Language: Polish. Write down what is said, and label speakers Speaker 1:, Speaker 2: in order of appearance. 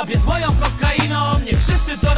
Speaker 1: sobie z moją kokainą. Niech wszyscy to